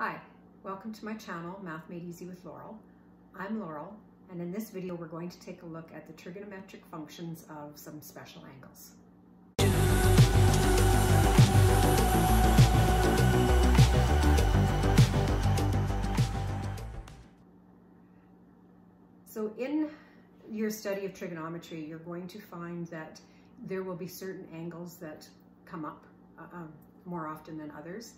Hi, welcome to my channel, Math Made Easy with Laurel. I'm Laurel, and in this video we're going to take a look at the trigonometric functions of some special angles. So in your study of trigonometry, you're going to find that there will be certain angles that come up uh, um, more often than others.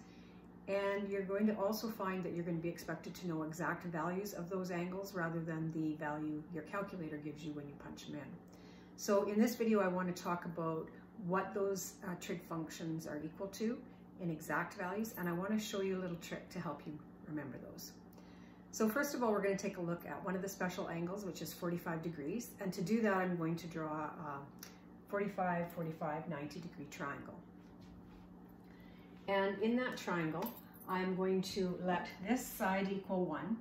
And you're going to also find that you're going to be expected to know exact values of those angles rather than the value your calculator gives you when you punch them in. So in this video, I want to talk about what those uh, trig functions are equal to in exact values, and I want to show you a little trick to help you remember those. So first of all, we're going to take a look at one of the special angles, which is 45 degrees. And to do that, I'm going to draw a 45, 45, 90 degree triangle. And in that triangle, I'm going to let this side equal one.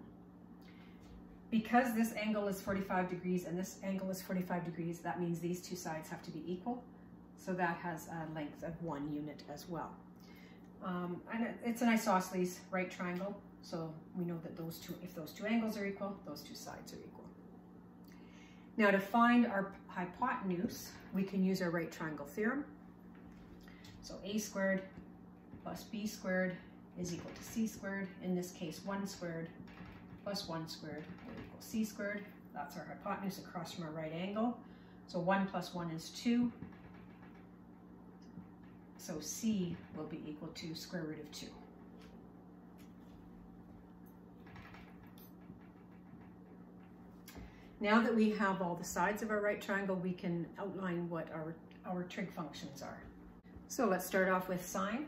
Because this angle is 45 degrees and this angle is 45 degrees, that means these two sides have to be equal. So that has a length of one unit as well. Um, and it's an isosceles right triangle, so we know that those two, if those two angles are equal, those two sides are equal. Now to find our hypotenuse, we can use our right triangle theorem. So a squared plus b squared is equal to c squared. In this case, 1 squared plus 1 squared will equal c squared. That's our hypotenuse across from our right angle. So 1 plus 1 is 2. So c will be equal to square root of 2. Now that we have all the sides of our right triangle, we can outline what our, our trig functions are. So let's start off with sine.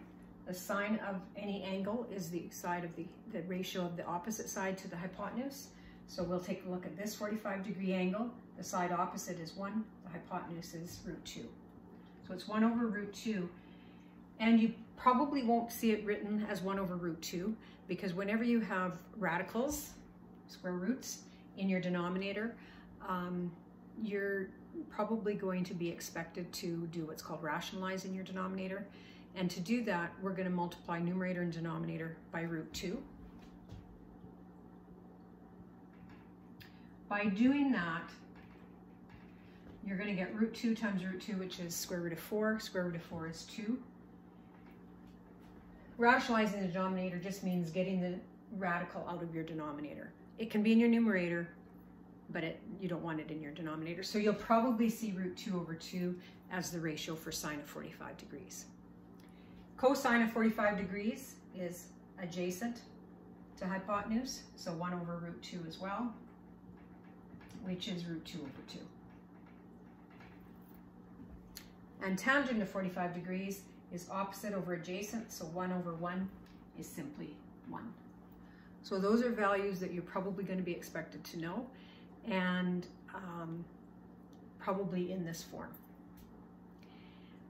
The sine of any angle is the side of the, the ratio of the opposite side to the hypotenuse. So we'll take a look at this 45 degree angle. The side opposite is 1, the hypotenuse is root 2. So it's 1 over root 2. And you probably won't see it written as 1 over root 2 because whenever you have radicals, square roots, in your denominator, um, you're probably going to be expected to do what's called rationalize in your denominator. And to do that, we're going to multiply numerator and denominator by root 2. By doing that, you're going to get root 2 times root 2, which is square root of 4. Square root of 4 is 2. Rationalizing the denominator just means getting the radical out of your denominator. It can be in your numerator, but it, you don't want it in your denominator. So you'll probably see root 2 over 2 as the ratio for sine of 45 degrees. Cosine of 45 degrees is adjacent to hypotenuse, so 1 over root 2 as well, which is root 2 over 2. And tangent of 45 degrees is opposite over adjacent, so 1 over 1 is simply 1. So those are values that you're probably going to be expected to know and um, probably in this form.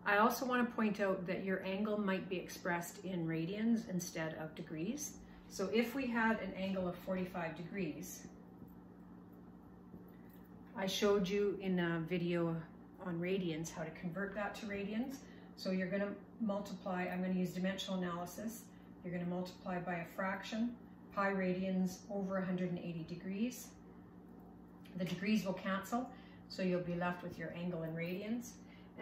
I also want to point out that your angle might be expressed in radians instead of degrees. So if we had an angle of 45 degrees, I showed you in a video on radians how to convert that to radians. So you're going to multiply, I'm going to use dimensional analysis. You're going to multiply by a fraction, pi radians over 180 degrees. The degrees will cancel, so you'll be left with your angle in radians.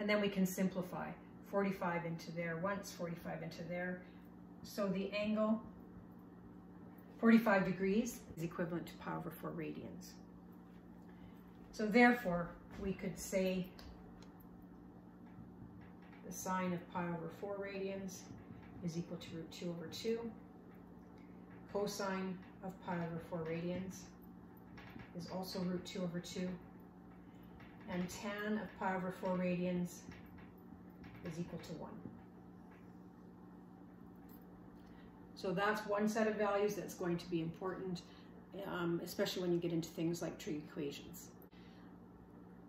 And then we can simplify 45 into there once, 45 into there. So the angle, 45 degrees, is equivalent to pi over 4 radians. So therefore, we could say the sine of pi over 4 radians is equal to root 2 over 2. Cosine of pi over 4 radians is also root 2 over 2. And tan of pi over 4 radians is equal to 1. So that's one set of values that's going to be important, um, especially when you get into things like trig equations.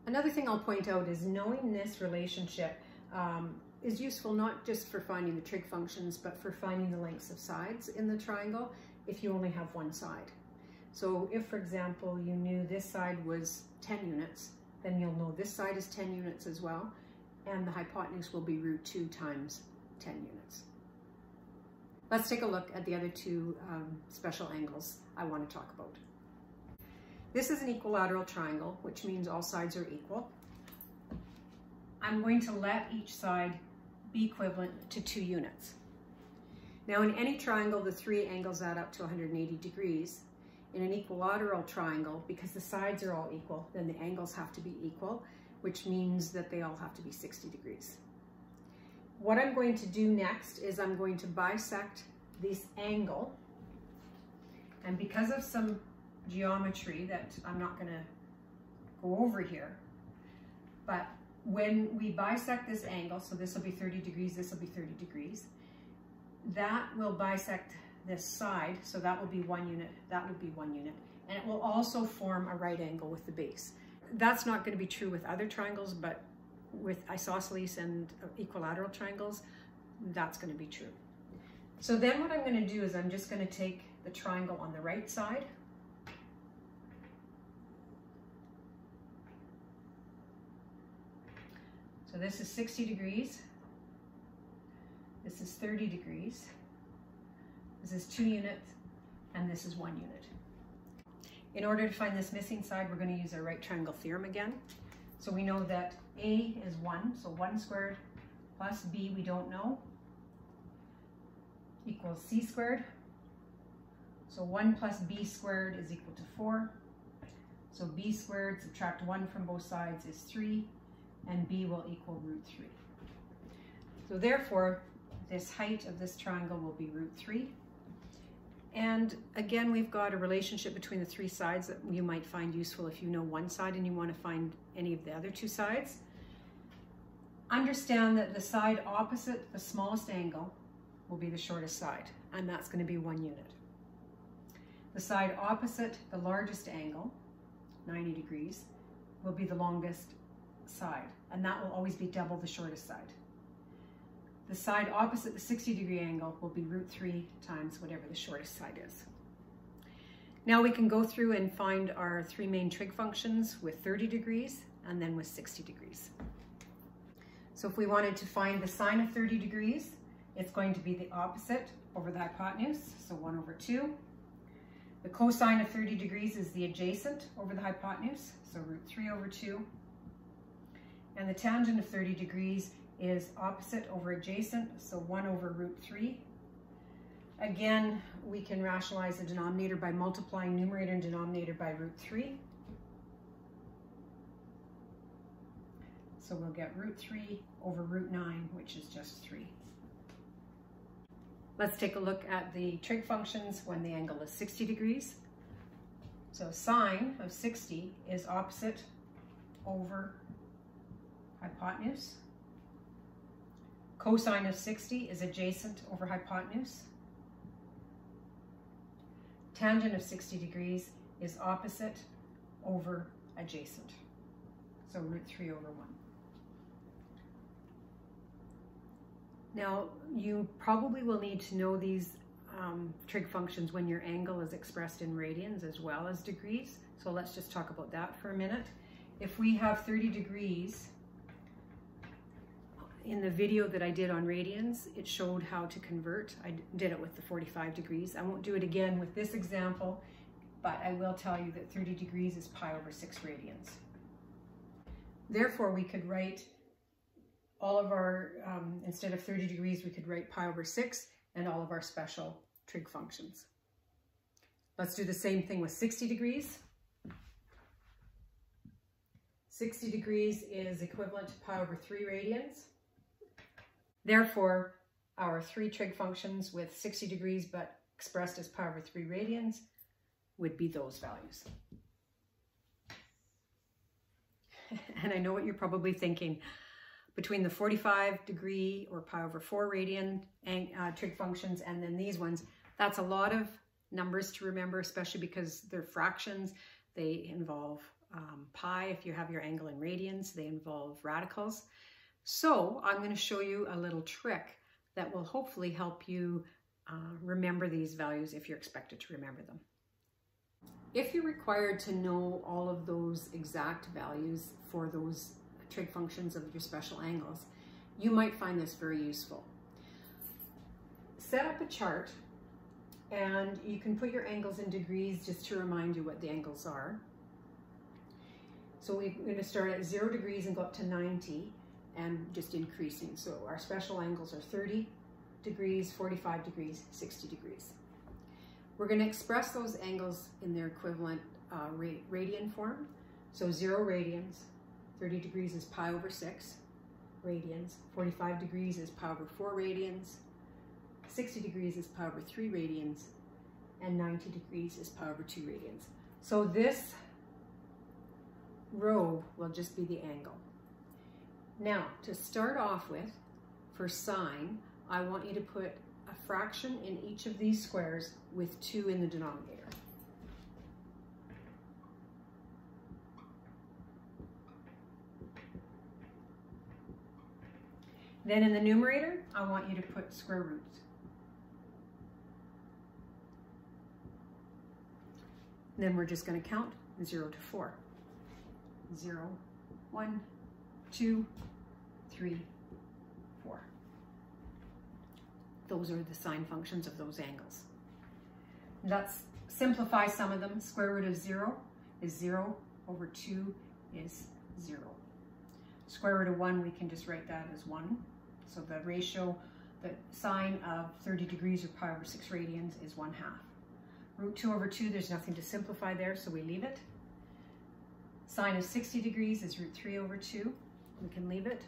Another thing I'll point out is knowing this relationship um, is useful not just for finding the trig functions, but for finding the lengths of sides in the triangle if you only have one side. So if, for example, you knew this side was 10 units, then you'll know this side is 10 units as well, and the hypotenuse will be root 2 times 10 units. Let's take a look at the other two um, special angles I want to talk about. This is an equilateral triangle, which means all sides are equal. I'm going to let each side be equivalent to two units. Now in any triangle, the three angles add up to 180 degrees. In an equilateral triangle, because the sides are all equal, then the angles have to be equal, which means that they all have to be 60 degrees. What I'm going to do next is I'm going to bisect this angle. And because of some geometry that I'm not going to go over here, but when we bisect this angle, so this will be 30 degrees, this will be 30 degrees, that will bisect this side, so that will be one unit, that would be one unit, and it will also form a right angle with the base. That's not going to be true with other triangles, but with isosceles and equilateral triangles, that's going to be true. So then what I'm going to do is I'm just going to take the triangle on the right side. So this is 60 degrees. This is 30 degrees. This is two units, and this is one unit. In order to find this missing side, we're going to use our right triangle theorem again. So we know that A is 1, so 1 squared plus B we don't know equals C squared. So 1 plus B squared is equal to 4. So B squared, subtract 1 from both sides is 3, and B will equal root 3. So therefore, this height of this triangle will be root 3. And again, we've got a relationship between the three sides that you might find useful if you know one side and you want to find any of the other two sides. Understand that the side opposite the smallest angle will be the shortest side, and that's going to be one unit. The side opposite the largest angle, 90 degrees, will be the longest side, and that will always be double the shortest side. The side opposite the 60 degree angle will be root 3 times whatever the shortest side is. Now we can go through and find our three main trig functions with 30 degrees and then with 60 degrees. So if we wanted to find the sine of 30 degrees, it's going to be the opposite over the hypotenuse, so 1 over 2. The cosine of 30 degrees is the adjacent over the hypotenuse, so root 3 over 2. And the tangent of 30 degrees is opposite over adjacent, so 1 over root 3. Again, we can rationalize the denominator by multiplying numerator and denominator by root 3. So we'll get root 3 over root 9, which is just 3. Let's take a look at the trig functions when the angle is 60 degrees. So sine of 60 is opposite over hypotenuse. Cosine of 60 is adjacent over hypotenuse. Tangent of 60 degrees is opposite over adjacent. So root 3 over 1. Now, you probably will need to know these um, trig functions when your angle is expressed in radians as well as degrees. So let's just talk about that for a minute. If we have 30 degrees in the video that I did on radians, it showed how to convert. I did it with the 45 degrees. I won't do it again with this example, but I will tell you that 30 degrees is pi over 6 radians. Therefore, we could write all of our, um, instead of 30 degrees, we could write pi over 6 and all of our special trig functions. Let's do the same thing with 60 degrees. 60 degrees is equivalent to pi over 3 radians. Therefore, our three trig functions with 60 degrees but expressed as pi over 3 radians would be those values. and I know what you're probably thinking. Between the 45 degree or pi over 4 radian uh, trig functions and then these ones, that's a lot of numbers to remember, especially because they're fractions. They involve um, pi if you have your angle in radians. They involve radicals. So I'm going to show you a little trick that will hopefully help you uh, remember these values if you're expected to remember them. If you're required to know all of those exact values for those trig functions of your special angles, you might find this very useful. set up a chart and you can put your angles in degrees just to remind you what the angles are. So we're going to start at zero degrees and go up to 90 and just increasing. So our special angles are 30 degrees, 45 degrees, 60 degrees. We're going to express those angles in their equivalent uh, radian form. So zero radians, 30 degrees is pi over 6 radians, 45 degrees is pi over 4 radians, 60 degrees is pi over 3 radians, and 90 degrees is pi over 2 radians. So this row will just be the angle. Now, to start off with, for sine, I want you to put a fraction in each of these squares with 2 in the denominator. Then in the numerator, I want you to put square roots. Then we're just going to count 0 to 4. 0, 1, 2, 3, 4. Those are the sine functions of those angles. Let's simplify some of them. Square root of 0 is 0 over 2 is 0. Square root of 1, we can just write that as 1. So the ratio, the sine of 30 degrees or pi over 6 radians is 1 half. Root 2 over 2, there's nothing to simplify there, so we leave it. Sine of 60 degrees is root 3 over 2. We can leave it.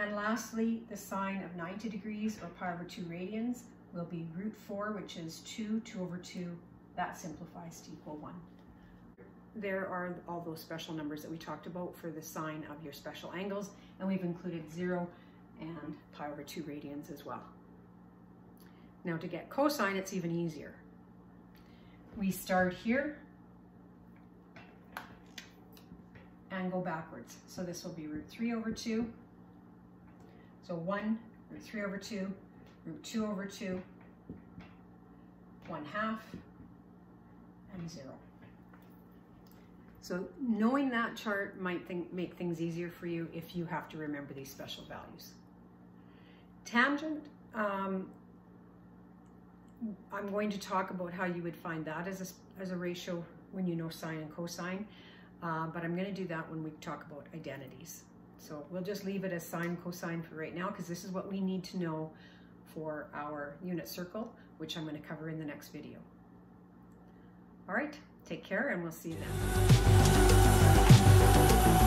And lastly, the sine of 90 degrees or pi over 2 radians will be root 4, which is 2, 2 over 2. That simplifies to equal 1. There are all those special numbers that we talked about for the sine of your special angles, and we've included 0 and pi over 2 radians as well. Now to get cosine, it's even easier. We start here and go backwards. So this will be root 3 over 2. So 1, root 3 over 2, root 2 over 2, 1 half, and 0. So knowing that chart might think, make things easier for you if you have to remember these special values. Tangent, um, I'm going to talk about how you would find that as a, as a ratio when you know sine and cosine, uh, but I'm going to do that when we talk about identities. So we'll just leave it as sine cosine for right now because this is what we need to know for our unit circle, which I'm going to cover in the next video. All right, take care and we'll see you then.